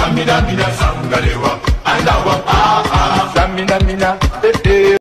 Samina mina sangalewa, andawa ah ah. Samina mina, eh eh.